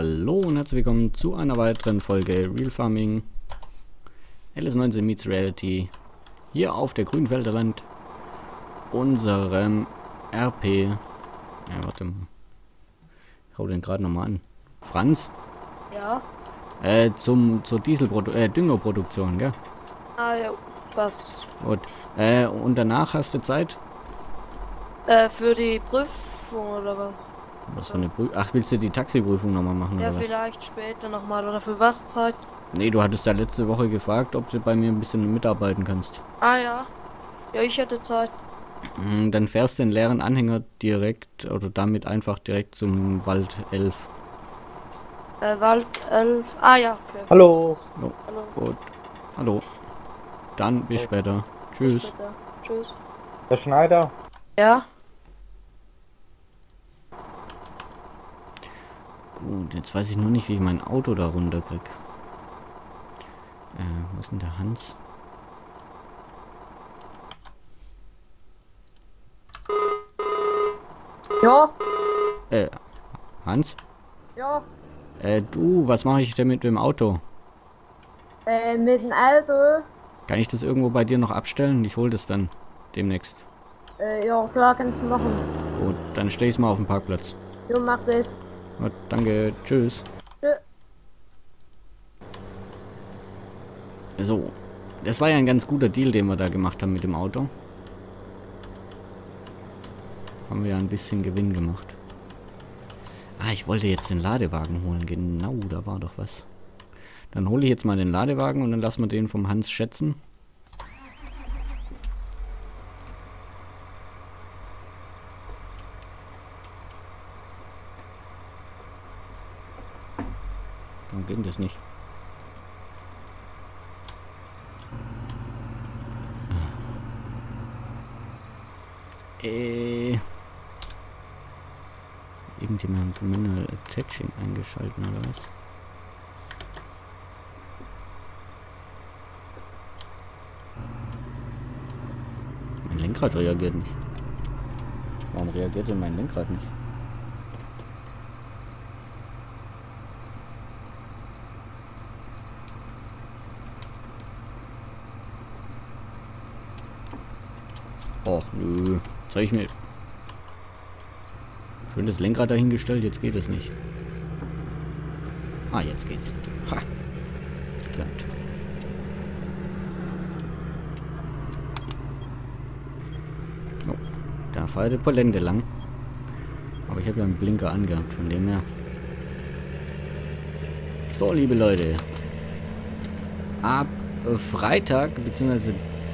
Hallo und herzlich willkommen zu einer weiteren Folge Real Farming LS19 Meets Reality hier auf der Grünfelder Land unserem RP ja warte mal ich hau den gerade nochmal an Franz Ja. äh, zum zur Dieselprodu äh, Düngerproduktion gell Ah ja, passt. Gut. Äh, und danach hast du Zeit Äh, für die Prüfung oder was? Was für eine Prüfung ach willst du die Taxiprüfung nochmal machen Ja, oder was vielleicht später nochmal. Oder für was Zeit? nee du hattest ja letzte Woche gefragt ob du bei mir ein bisschen mitarbeiten kannst Ah ja. Ja, ich hätte Zeit. Mm, Dann fährst du den leeren Anhänger direkt oder damit einfach direkt zum Wald 11. Äh, Wald 11. Ah ja, okay. Hallo. Jo, Hallo. gut. Hallo. Dann bis später. Bis Tschüss. später. Tschüss. Herr Schneider. Ja. Gut, jetzt weiß ich nur nicht, wie ich mein Auto da runterkrieg. Äh, wo ist denn der Hans? Ja. Äh, Hans? Ja. Äh, du, was mache ich denn mit dem Auto? Äh, mit dem Auto. Kann ich das irgendwo bei dir noch abstellen? Ich hole das dann demnächst. Äh, ja, klar, kannst du machen. Gut, dann stehe ich mal auf dem Parkplatz. Jo, mach das. Gut, danke. Tschüss. So, das war ja ein ganz guter Deal, den wir da gemacht haben mit dem Auto. Haben wir ja ein bisschen Gewinn gemacht. Ah, ich wollte jetzt den Ladewagen holen. Genau, da war doch was. Dann hole ich jetzt mal den Ladewagen und dann lassen wir den vom Hans schätzen. Geht denn das nicht? Äh. Irgendjemand Mineral Attaching eingeschalten oder was? Mein Lenkrad reagiert nicht. Warum reagiert denn mein Lenkrad nicht? Och nö. Habe ich mir schön das Lenkrad dahingestellt, jetzt geht es nicht. Ah, jetzt geht's. Ha. Klappt. Oh, da fahrt die Polente lang. Aber ich habe ja einen Blinker angehabt, von dem her. So, liebe Leute. Ab Freitag bzw.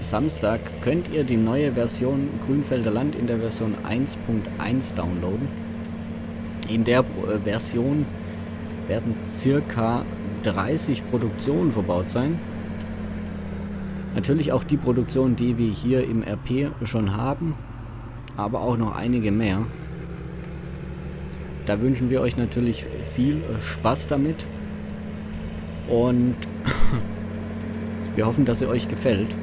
Samstag könnt ihr die neue Version Grünfelder Land in der Version 1.1 downloaden. In der äh, Version werden circa 30 Produktionen verbaut sein. Natürlich auch die Produktionen, die wir hier im RP schon haben, aber auch noch einige mehr. Da wünschen wir euch natürlich viel äh, Spaß damit und wir hoffen, dass sie euch gefällt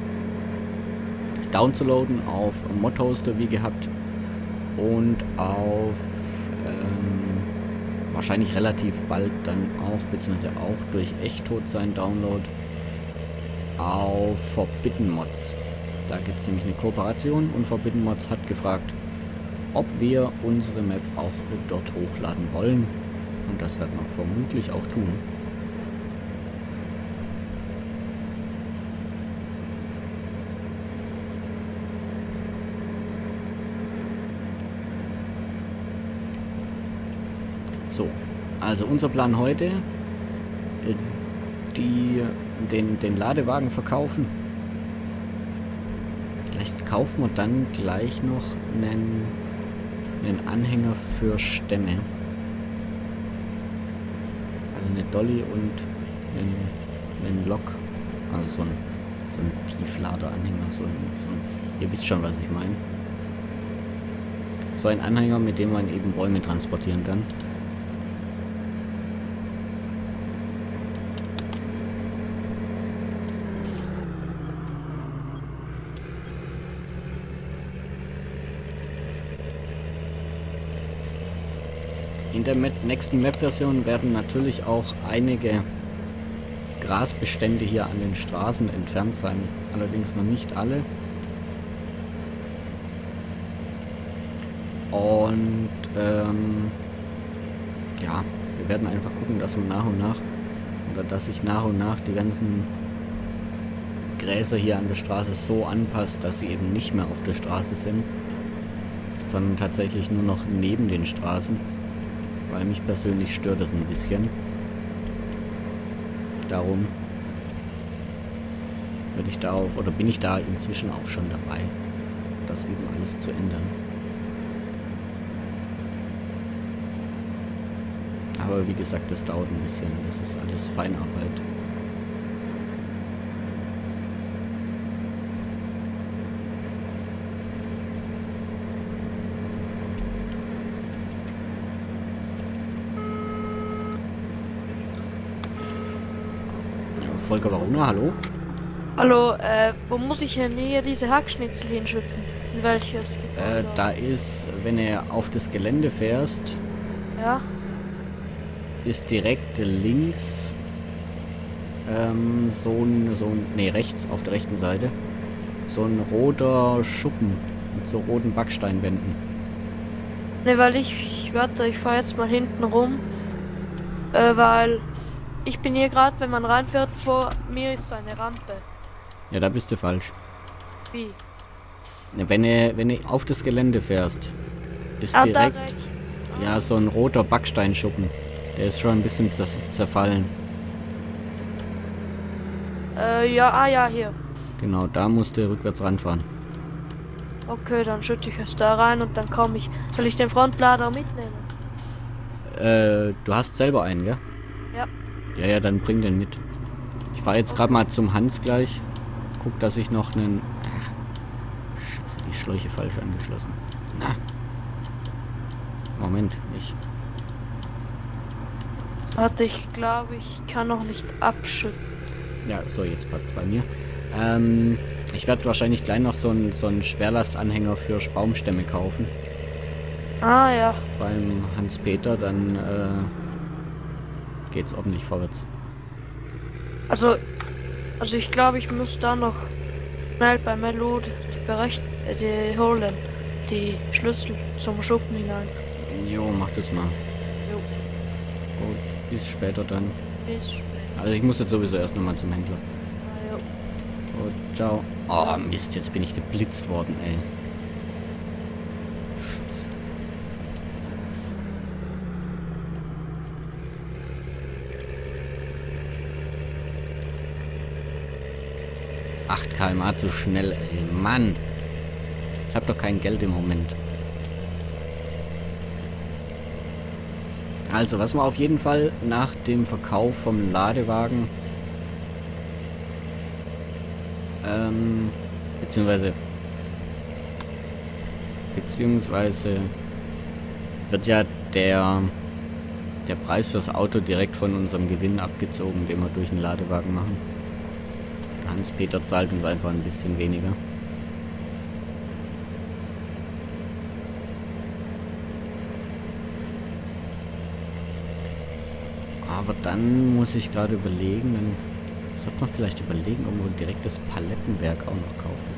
downzuladen auf Modhoster wie gehabt und auf ähm, wahrscheinlich relativ bald dann auch, beziehungsweise auch durch Echttod sein Download auf Forbidden Mods. Da gibt es nämlich eine Kooperation und Forbidden Mods hat gefragt, ob wir unsere Map auch dort hochladen wollen. Und das werden wir vermutlich auch tun. So, also unser Plan heute, äh, die, den, den Ladewagen verkaufen. Vielleicht kaufen wir dann gleich noch einen, einen Anhänger für Stämme. Also eine Dolly und einen, einen Lok. Also so ein, so ein Tiefladeranhänger. So ein, so ein, ihr wisst schon, was ich meine. So ein Anhänger, mit dem man eben Bäume transportieren kann. In der nächsten Map-Version werden natürlich auch einige Grasbestände hier an den Straßen entfernt sein. Allerdings noch nicht alle. Und ähm, ja, wir werden einfach gucken, dass wir nach und nach oder dass sich nach und nach die ganzen Gräser hier an der Straße so anpasst, dass sie eben nicht mehr auf der Straße sind, sondern tatsächlich nur noch neben den Straßen, weil mich persönlich stört das ein bisschen. Darum würde ich darauf oder bin ich da inzwischen auch schon dabei, das eben alles zu ändern. Aber wie gesagt, das dauert ein bisschen. Das ist alles Feinarbeit. Volker Waruna, hallo? Hallo, äh, wo muss ich hier diese Hackschnitzel hinschütten? In welches? Äh, da ist, wenn du auf das Gelände fährst. Ja. Ist direkt links ähm, so ein, so ein, nee, rechts auf der rechten Seite, so ein roter Schuppen mit so roten Backsteinwänden. Ne, weil ich, warte, ich fahre jetzt mal hinten rum, äh, weil ich bin hier gerade, wenn man reinfährt, vor mir ist so eine Rampe. Ja, da bist du falsch. Wie? Wenn du, wenn du auf das Gelände fährst, ist ah, direkt ja so ein roter Backsteinschuppen. Der ist schon ein bisschen zerfallen. Äh, ja, ah ja, hier. Genau, da musst du rückwärts ranfahren. Okay, dann schütte ich es da rein und dann komme ich. Soll ich den Frontlader mitnehmen? Äh, du hast selber einen, gell? Ja. Ja, ja, dann bring den mit. Ich fahre jetzt gerade mal zum Hans gleich. Guck, dass ich noch einen... Ach, scheiße, die Schläuche falsch angeschlossen. Na. Moment, nicht. Warte, ich glaube, ich kann noch nicht abschütten. Ja, so, jetzt passt es bei mir. Ähm, ich werde wahrscheinlich gleich noch so einen so Schwerlastanhänger für Baumstämme kaufen. Ah, ja. Beim Hans-Peter, dann äh, geht's ordentlich vorwärts. Also, also ich glaube, ich muss da noch schnell bei Melod die, Berecht äh, die holen. Die Schlüssel zum Schuppen hinein. Jo, mach das mal. Jo. Gut, bis später dann. Bis später. Also ich muss jetzt sowieso erst nochmal zum Händler. Ah, jo. Gut, ciao. Oh Mist, jetzt bin ich geblitzt worden, ey. Scheiße. 8 km zu schnell, ey. Mann. Ich habe doch kein Geld im Moment. Also, was wir auf jeden Fall nach dem Verkauf vom Ladewagen ähm, beziehungsweise beziehungsweise wird ja der der Preis fürs Auto direkt von unserem Gewinn abgezogen, den wir durch den Ladewagen machen. Hans-Peter zahlt uns einfach ein bisschen weniger. Aber dann muss ich gerade überlegen, dann sollte man vielleicht überlegen, irgendwo direkt das Palettenwerk auch noch kaufen.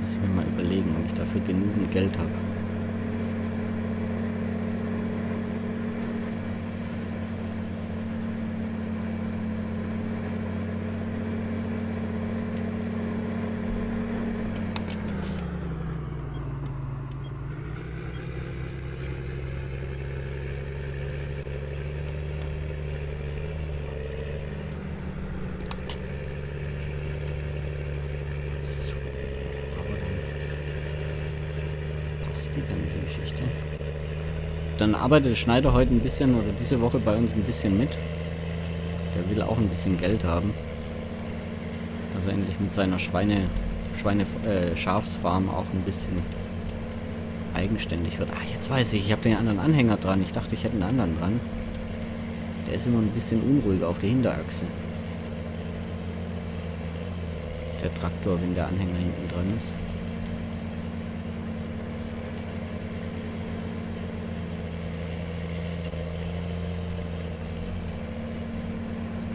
Muss ich mir mal überlegen, ob ich dafür genügend Geld habe. Dann arbeitet Schneider heute ein bisschen oder diese Woche bei uns ein bisschen mit. Der will auch ein bisschen Geld haben. Also endlich mit seiner Schweine, Schweine, äh, Schafsfarm auch ein bisschen eigenständig wird. Ah, jetzt weiß ich, ich habe den anderen Anhänger dran. Ich dachte, ich hätte einen anderen dran. Der ist immer ein bisschen unruhig auf der Hinterachse. der Traktor, wenn der Anhänger hinten dran ist.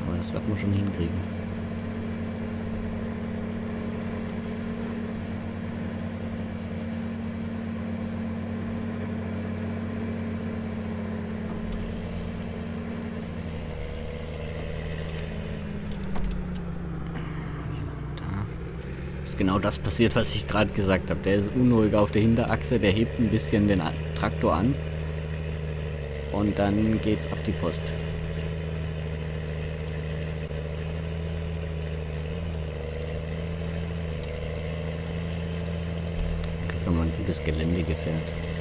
Aber das wird man schon hinkriegen. ist genau das passiert, was ich gerade gesagt habe. Der ist unruhig auf der Hinterachse, der hebt ein bisschen den Traktor an. Und dann geht's ab die Post. Gutes Gelände gefährt.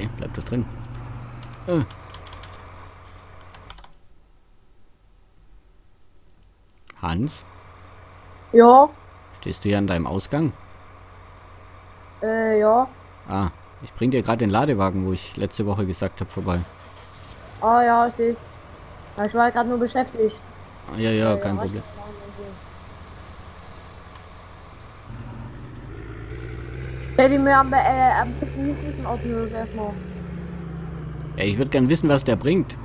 Ey, bleib doch drin. Äh. Hans? Ja. Stehst du hier an deinem Ausgang? Äh, ja. Ah, ich bring dir gerade den Ladewagen, wo ich letzte Woche gesagt habe, vorbei. Ah ja, ich seh's. Ich war gerade nur beschäftigt. Ah, ja, ja, kein Problem. Hätte mir am, äh, am besten nicht Auto erstmal. Ja, ich würde gern wissen, was der bringt.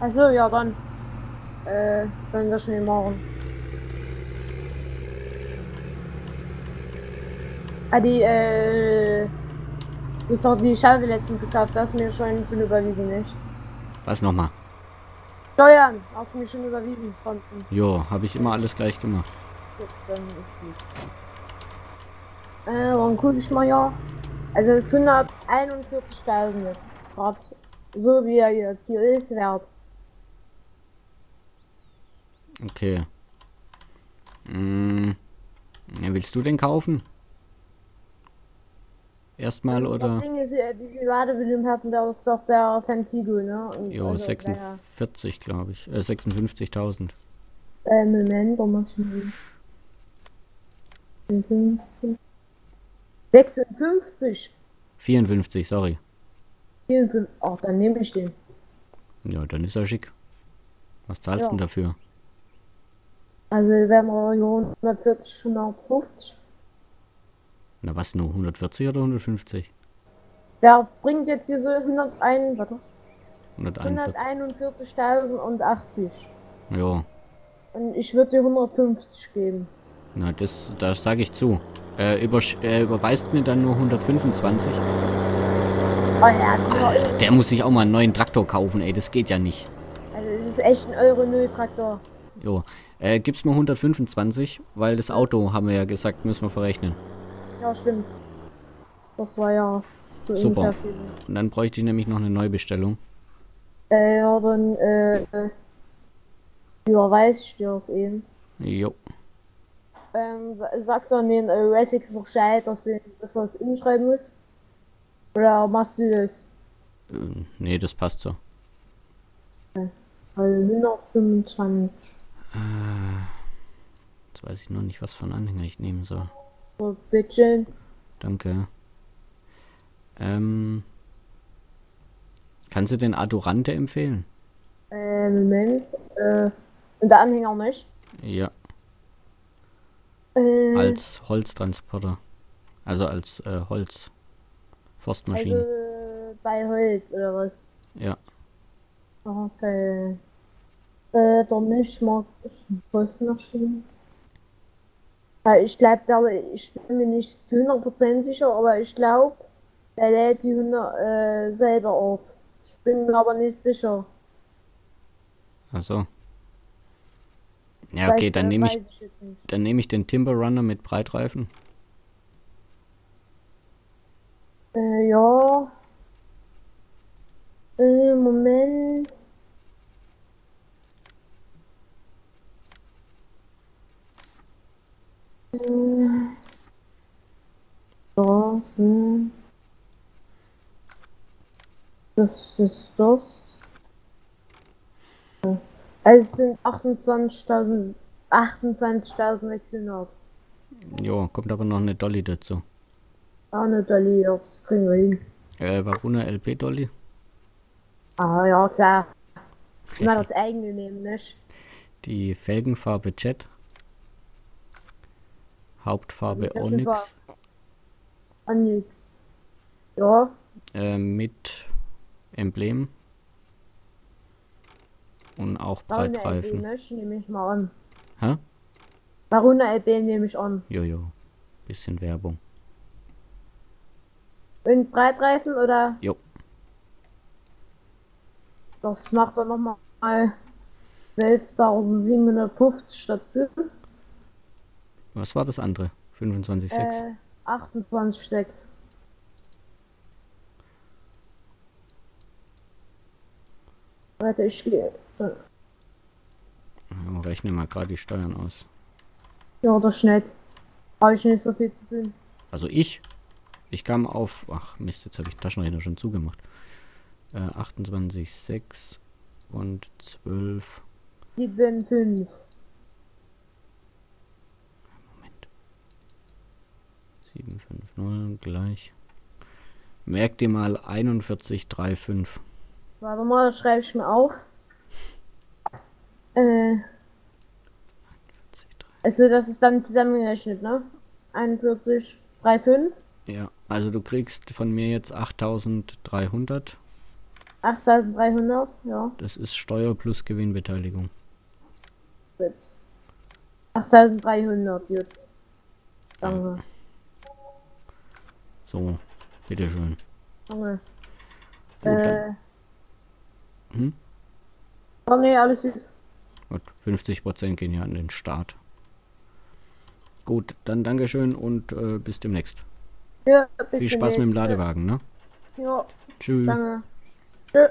Also ja, dann. Äh, können wir schnell machen. Ah, die, äh. Du hast doch die Scheibe letztens gekauft, das mir schon, schon überwiesen, nicht? Was nochmal? Steuern, hast du mir schon überwiesen. Konten. Jo, habe ich immer alles gleich gemacht. Gut, dann ist gut. Äh, dann guck ich mal ja. Also es ist 141.000 jetzt. Grad so wie er jetzt hier ist, wert. Okay. Hm. Ja, willst du den kaufen? Erstmal oder? Das Ding ist, äh, wie viel Ladebildung hatten da ist doch der Fentigo, ne? Und Jo, also 46 glaube ich. Äh, 56.000. der- Äh, Moment, da muss ich mal. 56. 56. 54, sorry. 54. Ach, dann nehme ich den. Ja, dann ist er schick. Was zahlst du Ja. denn dafür? Also wenn wir hier 140, 150. Na was nur, 140 oder 150? Der bringt jetzt hier so 101, warte. 141. 141.080. Ja, Und ich würde dir 150 geben. Na das, das sage ich zu. Äh, übersch äh, überweist mir dann nur 125. Oh ja, nur, Alter, der muss sich auch mal einen neuen Traktor kaufen, ey, das geht ja nicht. also es ist echt ein Euro-Null-Traktor. Jo, äh, gib's mir 125, weil das Auto, haben wir ja gesagt, müssen wir verrechnen. Ja, stimmt. Das war ja so Super. Und dann bräuchte ich nämlich noch eine Neubestellung. Äh, ja, dann, äh, äh, überweis ich dir das eben. Jo. Ähm, sa- sagst du an den äh, Racing Bescheid, dass du dass das umschreiben musst? Oder machst du das? Äh, nee, das passt so. Also 125. Jetzt weiß ich noch nicht, was für einen Anhänger ich nehmen soll. So, bitte. Danke. Ähm. Kannst du den Adorante empfehlen? Äh, Moment. Äh, und der Anhänger nicht? Ja, Äh, als Holztransporter. Also als äh, Holz. Forstmaschinen. also bei Holz oder was? Ja. Okay. Äh, der Mischmarkt ist ein Postmaschine. Ja, ich glaube, ich bin mir nicht zu 100% sicher, aber ich glaube, der lädt die Hunde äh, selber auf. Ich bin mir aber nicht sicher. Also. Ja, okay, dann äh, nehme ich, ich dann nehme ich den Timber Runner mit Breitreifen. Äh, ja, Moment. Äh, So, hm. Das ist das. Also es sind 28.000 28.600. Jo, kommt aber noch eine Dolly dazu. Ah, eine Dolly, das kriegen wir hin. Äh, Varuna LP Dolly? Ah, ja, klar. Immer das eigene nehmen, nicht? Die Felgenfarbe Jet. Hauptfarbe Onyx. Nix. Ja, Äh, mit Emblem. Und auch Baruna LB, Breitreifen. Nehme ich mal an. Hä? Baruna LB nehme ich an. Jojo. Bisschen Werbung. Und Breitreifen oder? Jo. Das macht dann nochmal 12.750 dazu. Was war das andere? 25,6. Äh, 28,6. Warte, ich gehe. Ja, rechne mal gerade die Steuern aus. Ja, das nett. Habe ich nicht so viel zu tun. Also ich. Ich kam auf. Ach Mist, jetzt habe ich den Taschenrechner schon zugemacht. Äh, 28,6 und 12. 7, 5. Moment. 750 gleich. Merk dir mal 41,35. Warte mal, das schreibe ich mir auf. Äh, also das ist dann zusammengerechnet, ne? 41, 3, 5, Ja, also du kriegst von mir jetzt 8300. 8300, ja. Das ist Steuer plus Gewinnbeteiligung. Gut. 8300 jetzt. Danke. So, bitteschön. Danke. Gut, Äh, hm? oh nee, alles gut. Gut, 50% gehen ja an den Start. Gut, dann Dankeschön und äh, bis demnächst. Ja, bis Viel Spaß mit dem demnächst. Ladewagen, ne? Ja, Tschüss. danke. Tschö.